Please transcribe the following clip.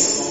Yes.